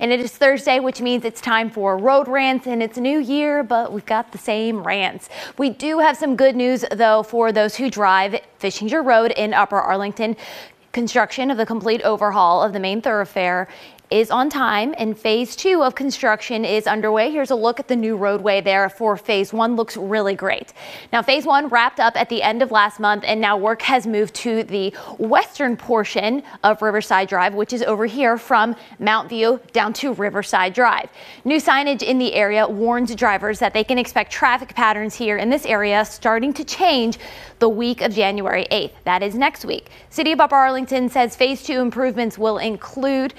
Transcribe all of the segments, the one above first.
And it is Thursday, which means it's time for road rants and it's a new year, but we've got the same rants. We do have some good news though for those who drive Fishinger Road in Upper Arlington. Construction of the complete overhaul of the main thoroughfare is on time and phase two of construction is underway. Here's a look at the new roadway there for phase one. Looks really great. Now, phase one wrapped up at the end of last month and now work has moved to the western portion of Riverside Drive, which is over here from Mount View down to Riverside Drive. New signage in the area warns drivers that they can expect traffic patterns here in this area starting to change the week of January 8th. That is next week. City of Upper Arlington says phase two improvements will include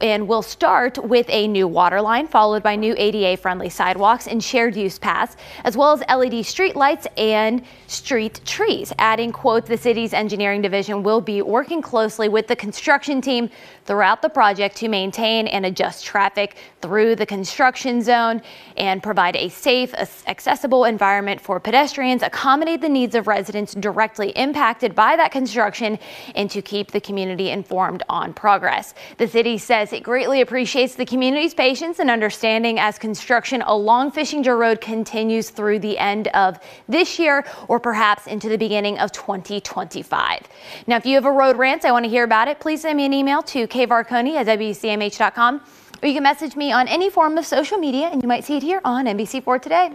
and will start with a new water line followed by new ADA friendly sidewalks and shared use paths as well as LED street lights and street trees. Adding quote the city's engineering division will be working closely with the construction team throughout the project to maintain and adjust traffic through the construction zone and provide a safe accessible environment for pedestrians accommodate the needs of residents directly impacted by that construction and to keep the community informed on progress. The city says says it greatly appreciates the community's patience and understanding as construction along Fishinger Road continues through the end of this year or perhaps into the beginning of 2025. Now, if you have a road rant, I want to hear about it. Please send me an email to kvarkony at wcmh.com or you can message me on any form of social media and you might see it here on NBC4 Today.